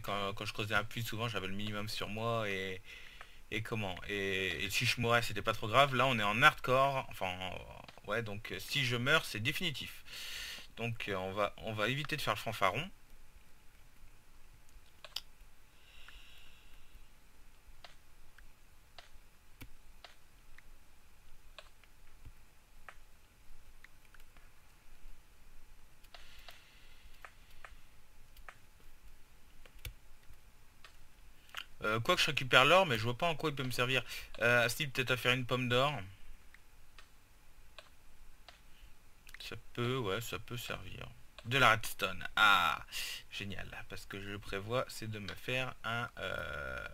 quand, je creusais un puits, souvent j'avais le minimum sur moi et, et comment et, si je mourais, c'était pas trop grave. Là, on est en hardcore. Enfin, ouais, donc si je meurs, c'est définitif. Donc on va, on va éviter de faire le fanfaron. Euh, quoi que je récupère l'or, mais je vois pas en quoi il peut me servir. Euh, Steve, peut-être à faire une pomme d'or. Ça peut, ouais, ça peut servir. De la redstone. Ah, génial. Parce que je prévois, c'est de me faire un euh,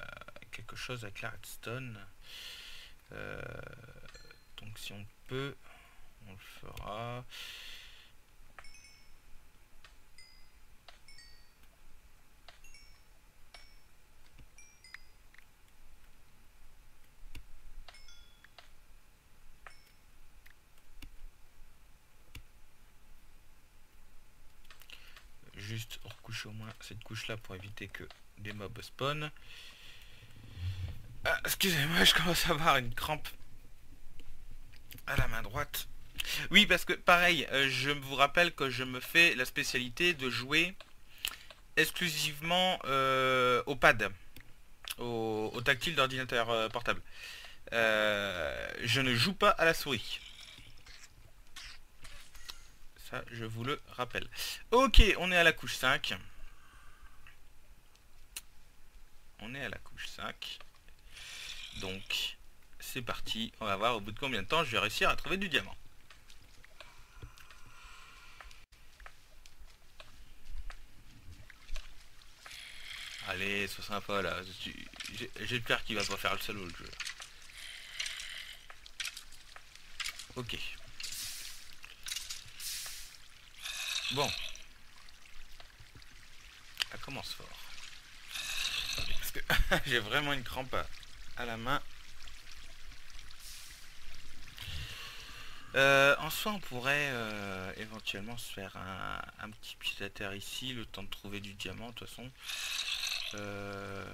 quelque chose avec la redstone. Euh, donc si on peut, on le fera. Juste recouche au moins cette couche là pour éviter que des mobs spawn. Ah, excusez-moi, je commence à avoir une crampe à la main droite. Oui, parce que pareil, euh, je vous rappelle que je me fais la spécialité de jouer exclusivement euh, au pad, au, tactile d'ordinateur euh, portable. je ne joue pas à la souris je vous le rappelle. Ok, on est à la couche 5. On est à la couche 5. Donc, c'est parti. On va voir au bout de combien de temps je vais réussir à trouver du diamant. Allez, sois sympa là. J'espère qu'il va pas faire le solo le jeu. Ok. Bon. Ça commence fort. Parce que j'ai vraiment une crampe à, la main. Euh, en soi, on pourrait euh, éventuellement se faire un, petit pied à terre ici, le temps de trouver du diamant, de toute façon. Euh,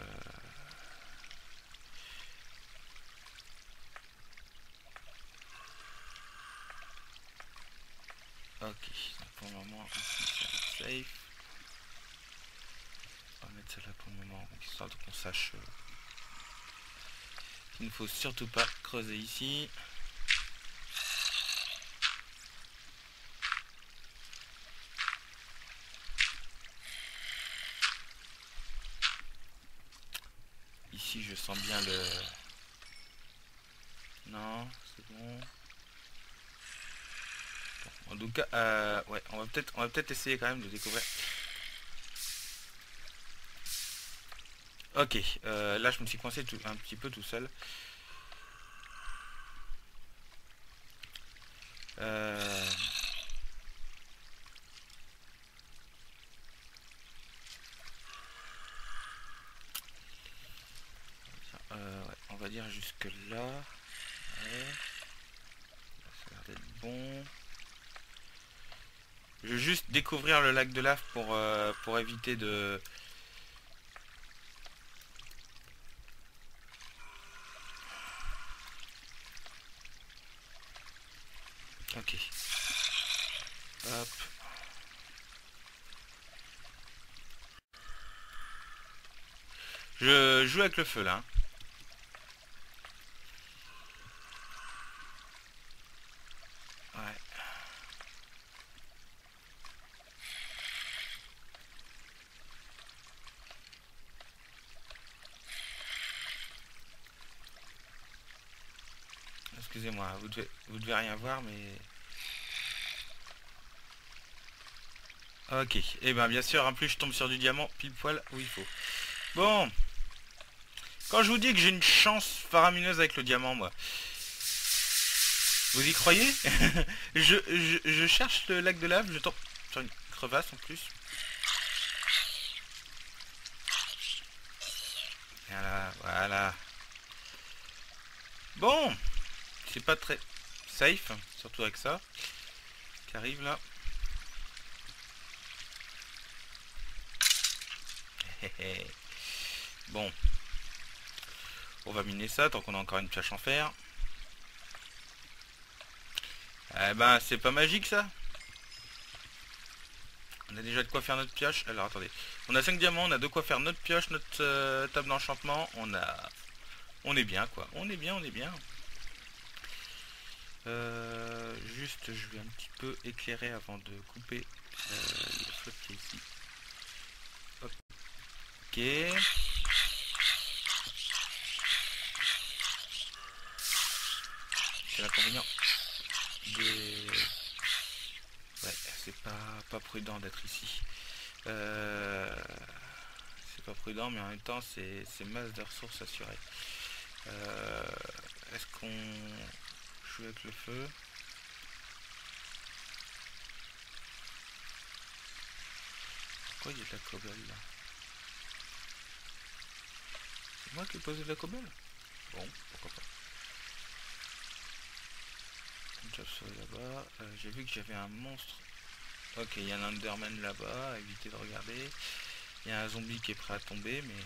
ok, pour le moment, safe. On va mettre ça là pour histoire qu'on sache euh, qu'il ne faut surtout pas creuser ici. Ici, je sens bien le... Non, c'est bon. En tout cas, euh, ouais, on va peut-être, on va peut-être essayer quand même de découvrir. Ok, euh, là je me suis coincé un petit peu tout seul. Euh... euh on va dire jusque là. Ça a l'air d'être bon. Je veux juste découvrir le lac de lave pour, pour éviter de... Ok. Hop. Je joue avec le feu là. excusez-moi, vous devez, vous devez rien voir, mais... Ok, et eh bien bien sûr, en plus je tombe sur du diamant pile poil où il faut. Bon, quand je vous dis que j'ai une chance faramineuse avec le diamant, moi, vous y croyez? Je, je, cherche le lac de lave, je tombe sur une crevasse en plus. Voilà, voilà. Bon c'est pas très safe, surtout avec ça, qui arrive là. bon. On va miner ça tant qu'on a encore une pioche en fer. Eh ben, c'est pas magique ça? On a déjà de quoi faire notre pioche. Alors attendez. On a 5 diamants, on a de quoi faire notre pioche, notre euh, table d'enchantement. On a... On est bien quoi. On est bien, on est bien. Euh, juste, je vais un petit peu éclairer avant de couper euh, le flot qui est ici. Ok. C'est l'inconvénient des... Ouais, c'est pas, pas prudent d'être ici. Euh, c'est pas prudent, mais en même temps, c'est masse de ressources assurées. Est-ce qu'on avec le feu? Pourquoi il y a de la cobble là? C'est moi qui ai posé de la cobble? Bon, pourquoi pas. Euh, j'ai vu que j'avais un monstre. Ok, il y a un Enderman là-bas, évitez de regarder. Il y a un zombie qui est prêt à tomber, mais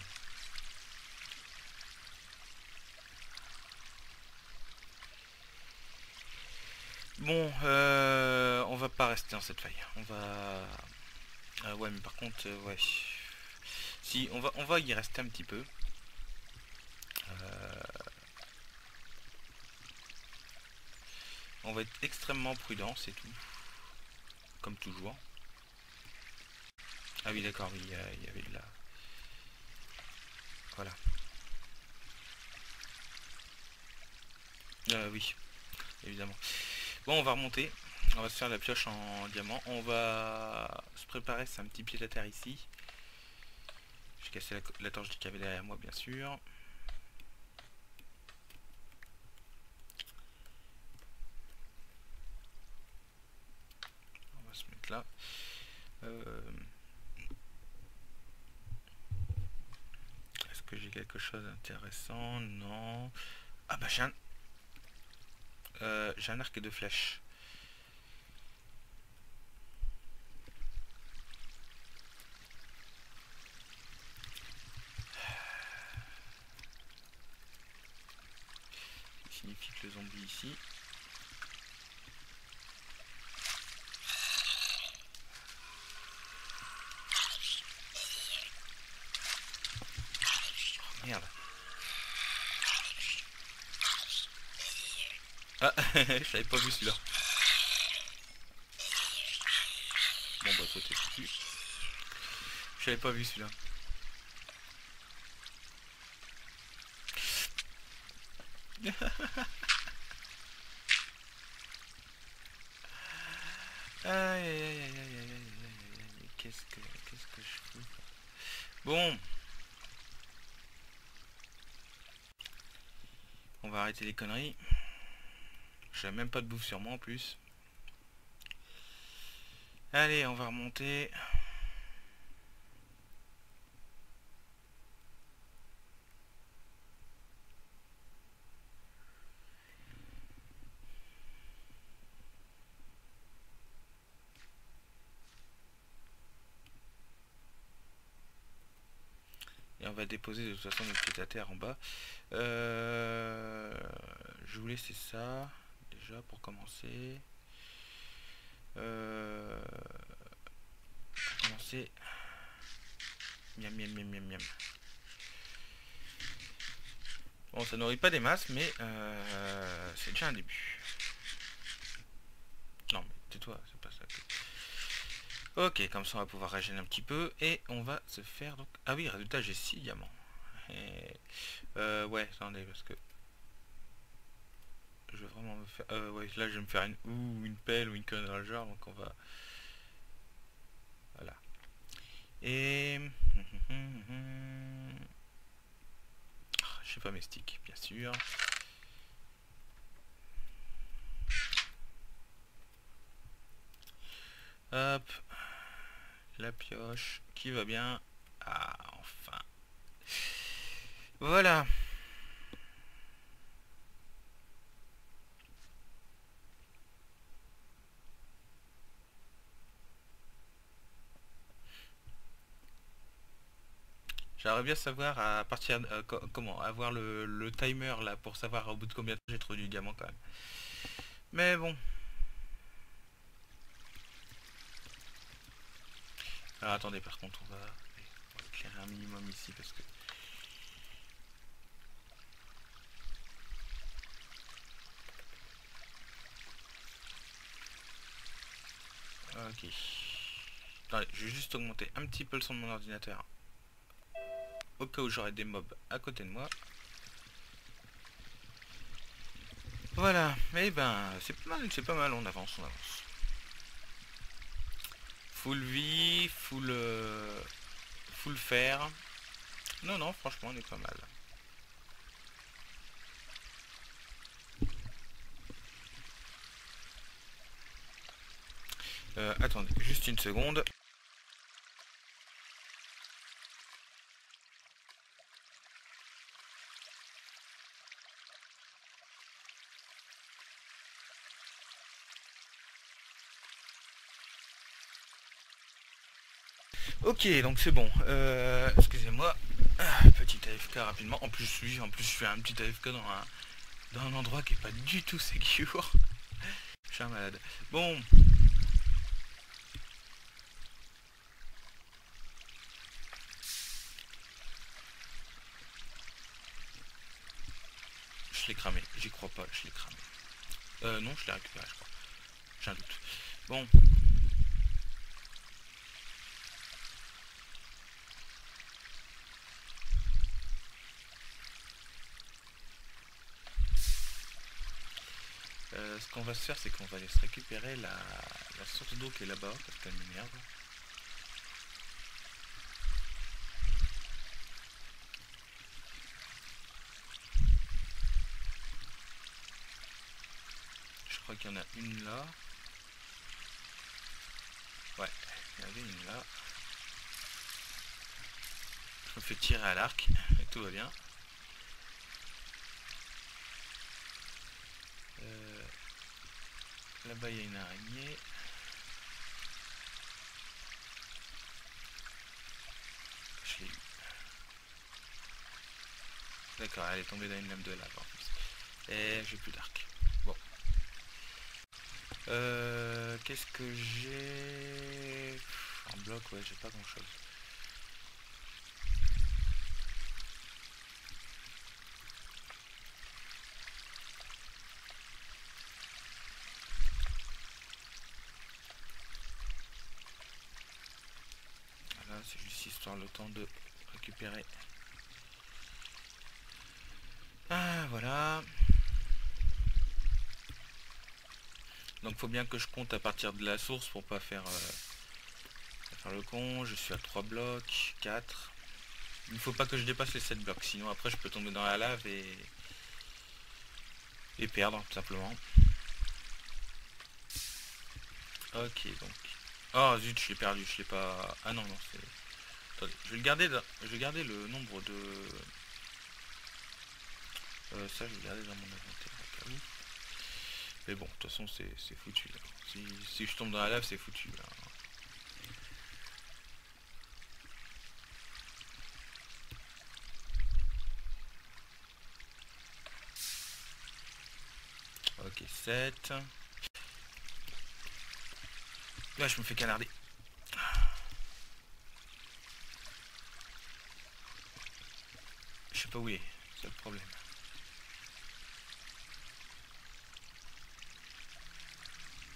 Bon, euh, on va pas rester dans cette faille. On va... Ah ouais, mais par contre, euh, ouais. Si, on va, on va y rester un petit peu. Euh, on va être extrêmement prudent, c'est tout. Comme toujours. Ah oui, d'accord, oui, il y avait de la... Voilà. oui, évidemment. Bon, on va remonter. On va se faire la pioche en diamant. On va se préparer, c'est un petit pied de terre ici. J'ai cassé la, torche qu'il y avait derrière moi, bien sûr. Euh, est-ce que j'ai quelque chose d'intéressant? Non. Ah bah j'ai un... Euh, j'ai un arc de flèche. signifie que le zombie ici. Merde. Ah, je l'avais pas vu celui-là. Bon bah toi t'es foutu. Je l'avais pas vu celui-là. aïe aïe aïe aïe aïe aïe aïe qu'est-ce que qu'est-ce que je fous Bon On va arrêter les conneries. J'ai même pas de bouffe sur moi en plus. Allez, on va remonter. Déposer de toute façon notre pied à terre en bas. Euh, je vous laisser ça pour commencer. Euh, pour commencer. Miam miam miam miam miam. Bon, ça nourrit pas des masses, mais euh, c'est déjà un début. Non, mais tais-toi. Ok, comme ça on va pouvoir régénérer un petit peu et on va se faire donc. Ah oui, résultat j'ai 6 diamants. Euh, ouais, attendez parce que je vais vraiment me faire... Euh, ouais, là je vais me faire une ou une pelle ou une conne dans le genre, donc on va... Voilà. Et... Ah, je sais pas mes sticks, bien sûr. Hop. La pioche qui va bien. Ah, enfin. Voilà. J'aimerais bien savoir à partir euh, comment avoir le, timer là pour savoir au bout de combien j'ai trouvé du diamant quand même. Mais bon. Alors attendez par contre on va, on va éclairer un minimum ici parce que Ok. Je vais juste augmenter un petit peu le son de mon ordinateur. Au cas où j'aurai des mobs à côté de moi. Voilà, mais eh ben c'est pas mal, c'est pas mal, on avance, on avance. Full vie, full, euh, full fer. Non, non, franchement, on est pas mal. Euh, attendez, juste une seconde. Ok, donc c'est bon. Euh, excusez-moi. Ah, petit AFK rapidement. En plus, oui, en plus, je fais un petit AFK dans un, dans un endroit qui est pas du tout secure. je suis un malade. Bon, l'ai cramé. J'y crois pas, je l'ai cramé. Euh, non, je l'ai récupéré, je crois. J'ai un doute. Bon. Euh, ce qu'on va se faire, c'est qu'on va aller se récupérer la, la source d'eau qui est là-bas, parce qu'elle m'énerve. crois qu'il y en a une là. Ouais, il y en avait une là. Je me fais tirer à l'arc et tout va bien. Là-bas il y a une araignée. Je l'ai eu. D'accord, elle est tombée dans une lame de lave Et j'ai plus d'arc. Euh, Qu'est-ce que j'ai? En bloc, ouais, j'ai pas grand-chose. Voilà, c'est juste histoire le temps de récupérer. Ah, voilà. Donc faut bien que je compte à partir de la source pour pas faire, euh, faire le con. Je suis à 3 blocs, 4. Il ne faut pas que je dépasse les 7 blocs, sinon après je peux tomber dans la lave et, et perdre tout simplement. Ok donc. Oh zut je l'ai perdu, je l'ai pas. Ah non non c'est. Attendez, je vais le garder je vais garder le nombre de. Euh, ça je vais garder dans mon inventaire mais bon, de toute façon, c'est foutu. Si, je tombe dans la lave, c'est foutu. Ok, 7. Là, je me fais canarder. Je sais pas où il est, c'est le problème.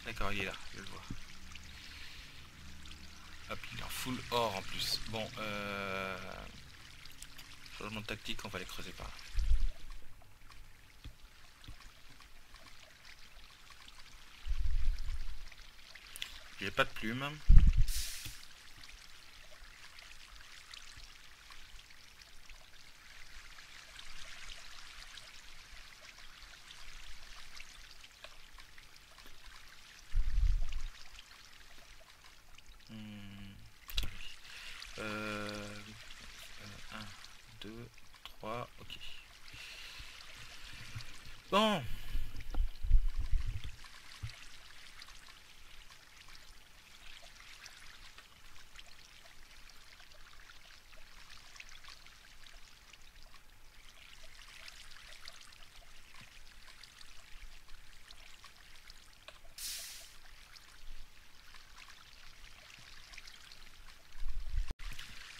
D'accord, il est là, je le vois. Hop, il est en full or en plus. Bon, euh... Changement de tactique, on va les creuser par là. J'ai pas de plumes.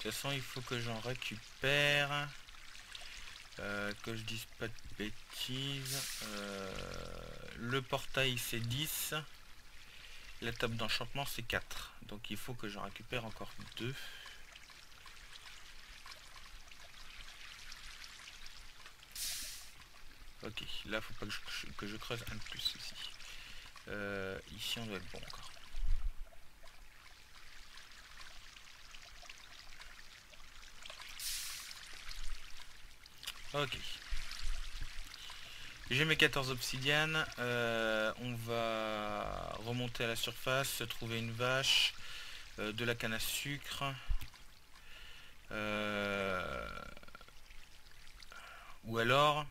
Toute façon, il faut que j'en récupère. Euh, que je dise pas de bêtises. Euh, le portail c'est 10. La table d'enchantement c'est 4. Donc il faut que j'en récupère encore 2. Ok, là faut pas que je, creuse un de plus ici. Euh, ici on doit être bon encore. Ok. J'ai mes 14 obsidiennes. Euh, on va remonter à la surface, trouver une vache, euh, de la canne à sucre. ou alors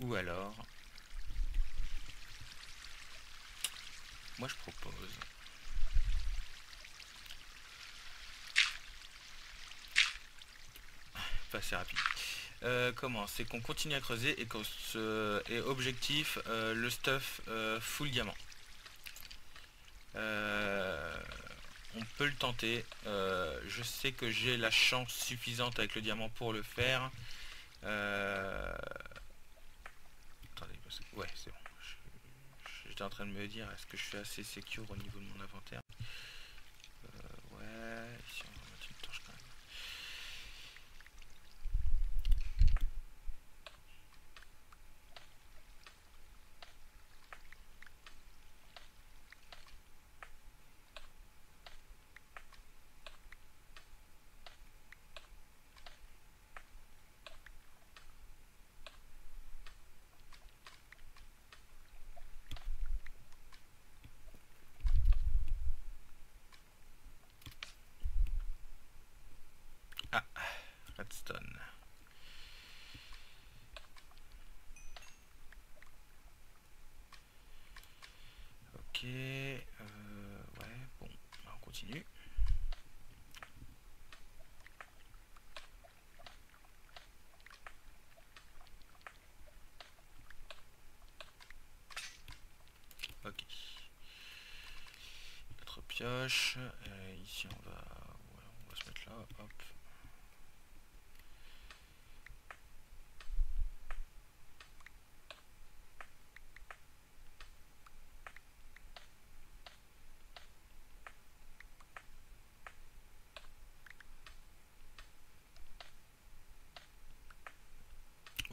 ou alors, moi je propose assez rapide. Euh, comment C'est qu'on continue à creuser et qu'on se... et objectif euh, le stuff euh, full diamant. on peut le tenter. je sais que j'ai la chance suffisante avec le diamant pour le faire. Ouais, c'est bon. J'étais en train de me dire, est-ce que je suis assez secure au niveau de mon inventaire euh, Ouais, ici on va mettre une torche quand même. Ok, euh, ouais, bon, on continue. Ok. Notre pioche. Euh, ici on va, on va se mettre là. Hop.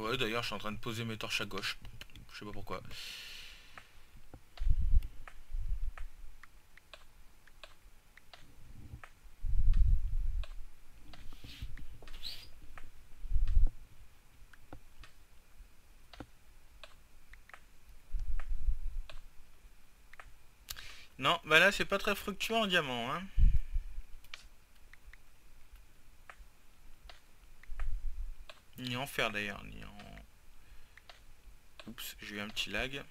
Ouais, d'ailleurs, je suis en train de poser mes torches à gauche. Je sais pas pourquoi. Non, bah là c'est pas très fructueux en diamant. Hein. En fer d'ailleurs, ni en... Oups, j'ai eu un petit lag.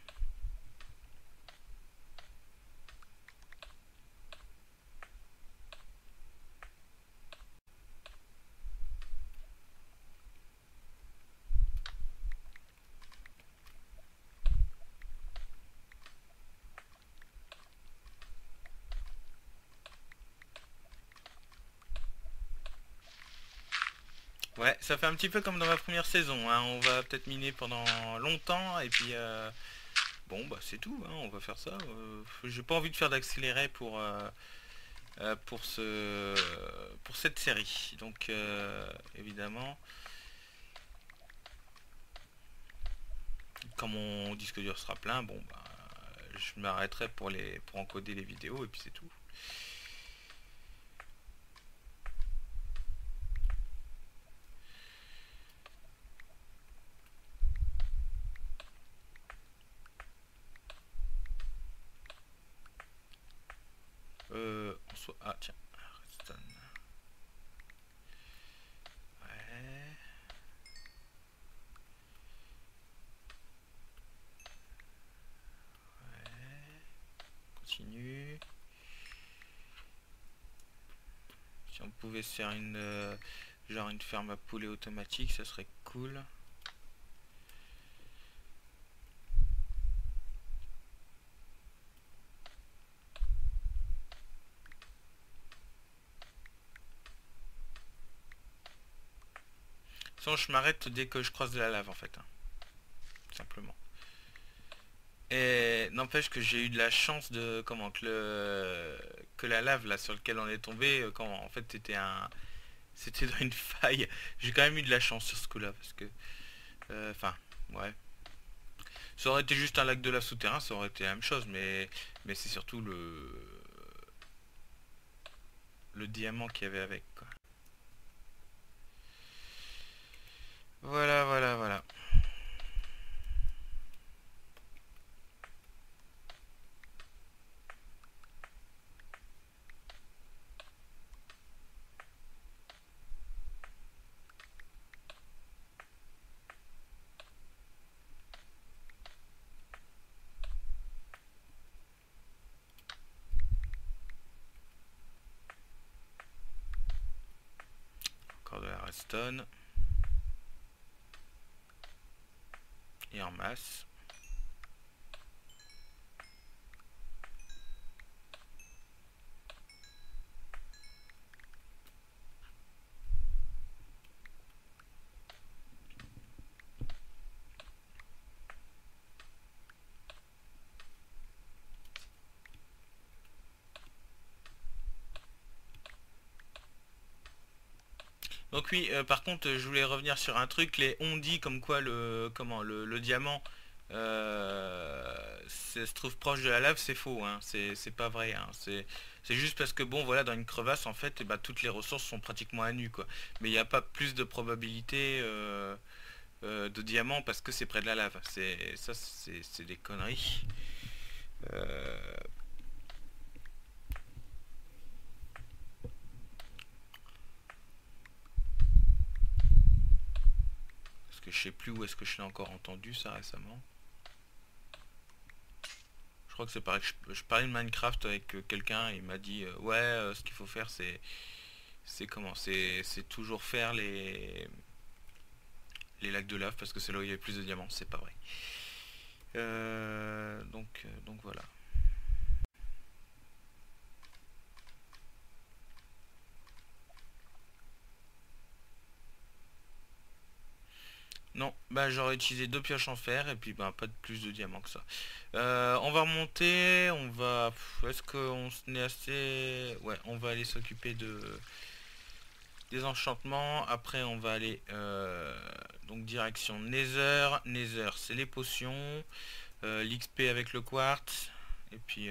Ouais, ça fait un petit peu comme dans ma première saison. Hein. On va peut-être miner pendant longtemps et puis euh, bon bah c'est tout. Hein. On va faire ça. Euh, j'ai pas envie de faire d'accéléré pour euh, pour ce pour cette série. Donc évidemment, quand mon disque dur sera plein, bon bah je m'arrêterai pour les pour encoder les vidéos et puis c'est tout. On pouvait faire une euh, genre une ferme à poulet automatique, ça serait cool. Sans je m'arrête dès que je croise de la lave en fait. Hein. Simplement. Et n'empêche que j'ai eu de la chance de comment que le que la lave là sur lequel on est tombé euh, quand en fait c'était un c'était dans une faille. J'ai quand même eu de la chance sur ce coup-là parce que euh, enfin ouais. Ça aurait été juste un lac de lave souterrain, ça aurait été la même chose mais mais c'est surtout le le diamant qu'il y avait avec. Voilà, voilà, voilà. Encore de la et en masse. Euh, par contre, je voulais revenir sur un truc, les on dit comme quoi le comment le, diamant euh, se trouve proche de la lave, c'est faux, hein. c'est pas vrai. Hein. C'est juste parce que bon voilà dans une crevasse en fait bah, toutes les ressources sont pratiquement à nu quoi. Mais il n'y a pas plus de probabilité euh, de diamant parce que c'est près de la lave. C'est ça c'est des conneries. Je sais plus où est-ce que je l'ai encore entendu ça récemment. Je crois que c'est pareil. Je, je, parlais de Minecraft avec euh, quelqu'un il m'a dit euh, ouais euh, ce qu'il faut faire c'est c'est comment c'est toujours faire les les lacs de lave parce que c'est là où il y a plus de diamants c'est pas vrai donc donc voilà Non, bah j'aurais utilisé deux pioches en fer et puis bah pas de plus de diamants que ça. Euh, on va remonter, on va... Est-ce qu'on se assez... Ouais, on va aller s'occuper de... Des enchantements. Après on va aller... Euh, donc direction Nether. Nether c'est les potions. Euh, L'XP avec le quartz. Et puis...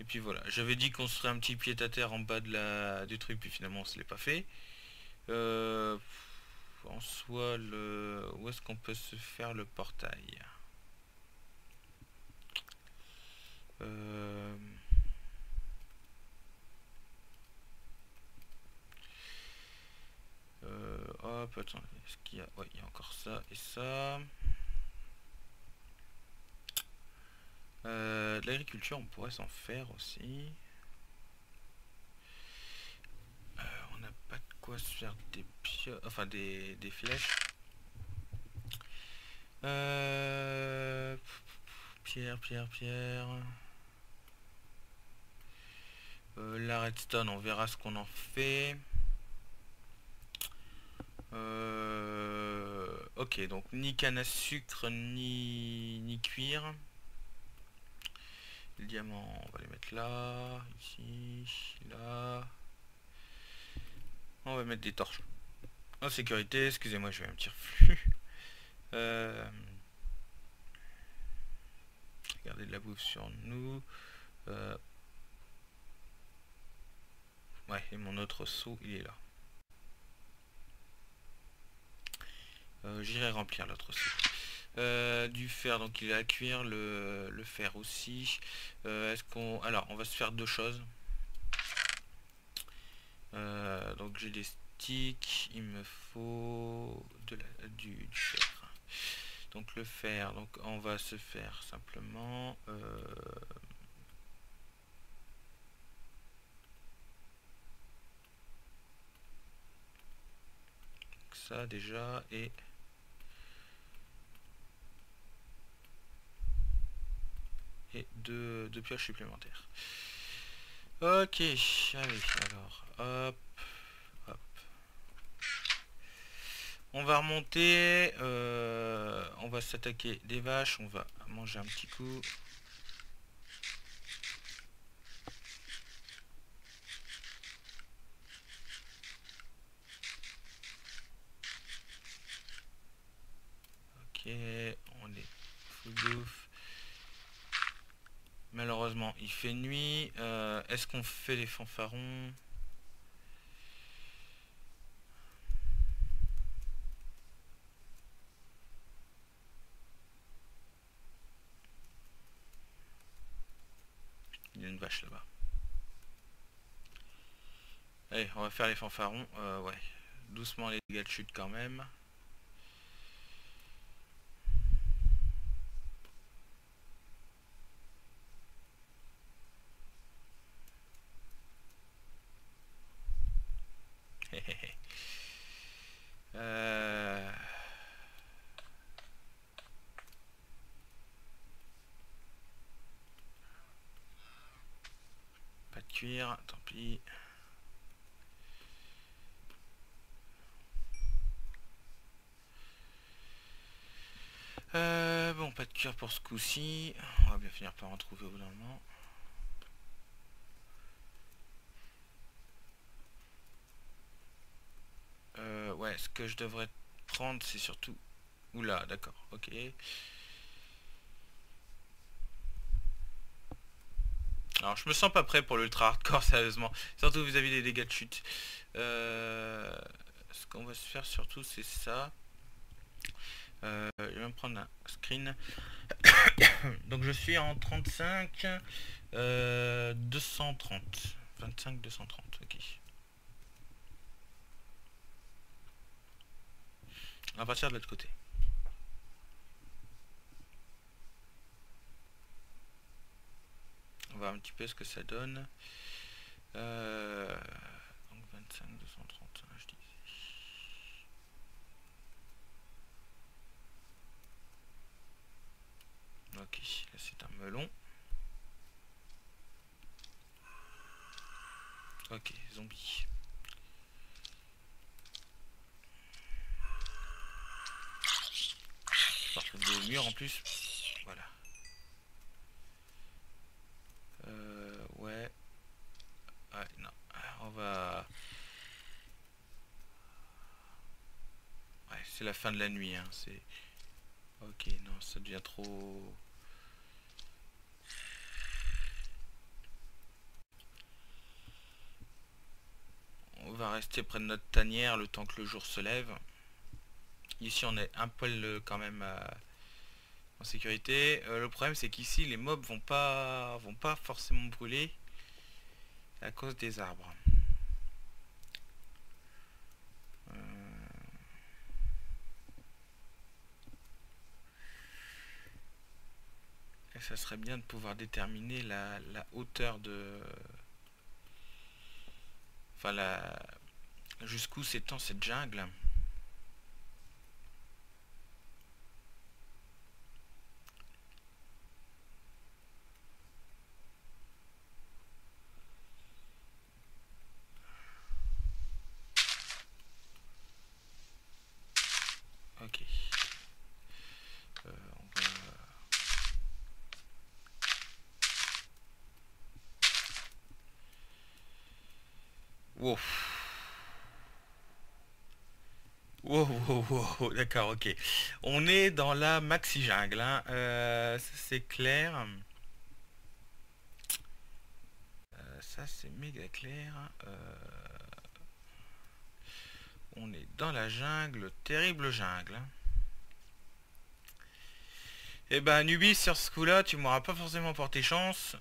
Et puis voilà. J'avais dit qu'on serait un petit pied à terre en bas de la... du truc puis finalement on se l'est pas fait. En soi le où est-ce qu'on peut se faire le portail euh... Euh, hop, attends, est-ce qu'il y a... Il y a encore ça et ça. Euh, l'agriculture, on pourrait s'en faire aussi. Se faire des pio enfin des, des flèches. Euh... Pierre, pierre, pierre. Euh, la redstone, on verra ce qu'on en fait. Euh, ok, donc ni canne à sucre, ni, ni cuir. Le diamant, on va les mettre là, ici, là. On va mettre des torches. En sécurité, excusez-moi, je vais un petit reflux. Euh... Regardez de la bouffe sur nous. Euh, ouais, et mon autre seau, il est là. Euh, j'irai remplir l'autre seau. Du fer, donc il est à cuire, le, le fer aussi. Est-ce qu'on... Alors, on va se faire deux choses. Euh, donc j'ai des sticks, il me faut du, fer. Donc le fer, donc on va se faire simplement euh, ça déjà et et deux, deux pioches supplémentaires. Ok, allez, alors, hop, hop. On va remonter. euh, on va s'attaquer des vaches. On va manger un petit coup. Ok, on est full bouffe. Malheureusement, il fait nuit. Euh, Est-ce qu'on fait les fanfarons Il y a une là-bas. Allez, on va faire les fanfarons. Euh, ouais, doucement les dégâts de chute quand même. Euh, Tant pis. Euh, bon, pas de cuir pour ce coup-ci. On va bien finir par en trouver au bout d'un moment. Euh, ouais, ce que je devrais prendre, c'est surtout... Oula, d'accord, ok. Alors, je me sens pas prêt pour l'ultra hardcore, sérieusement. Surtout vis-à-vis des dégâts de chute. Euh, ce qu'on va se faire surtout, c'est ça. Euh, je vais me prendre un screen. Donc, je suis en 35, euh, 230. 25, 230, ok. Va partir de l'autre côté. On va un petit peu ce que ça donne. Euh, donc 25, 230, hein, je dis. Ok, là c'est un melon. Ok, zombie. Partout de mur en plus. Voilà. Euh, ouais. Ouais, non. On Ouais, c'est la fin de la nuit, hein. C'est... Ok, non, ça devient trop... On va rester près de notre tanière le temps que le jour se lève. Ici, on est un poil euh, quand même euh, en sécurité. Euh, le problème, c'est qu'ici, les mobs vont pas, vont pas forcément brûler à cause des arbres. Ça serait bien de pouvoir déterminer la, hauteur de... Enfin, la... jusqu'où s'étend cette jungle. Ok. Euh, on va... Wow. Wow, d'accord, ok. On est dans la maxi jungle, hein. Euh, c'est clair. Euh, ça c'est méga clair. Euh, on est dans la jungle, terrible jungle. Et ben Nubis sur ce coup-là, tu m'auras pas forcément porté chance.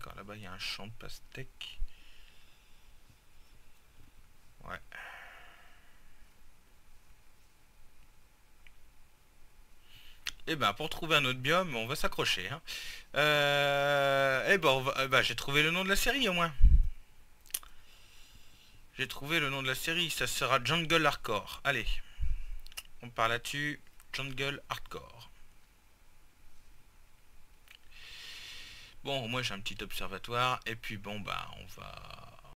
D'accord, là-bas il y a un champ de pastèque. Ouais. Et ben pour trouver un autre biome, on va s'accrocher. Hein. Euh, et ben, eh ben, j'ai trouvé le nom de la série au moins. J'ai trouvé le nom de la série, ça sera Jungle Hardcore. Allez, on part là-dessus. Jungle Hardcore. Bon, moi j'ai un petit observatoire, et puis bon, bah, on va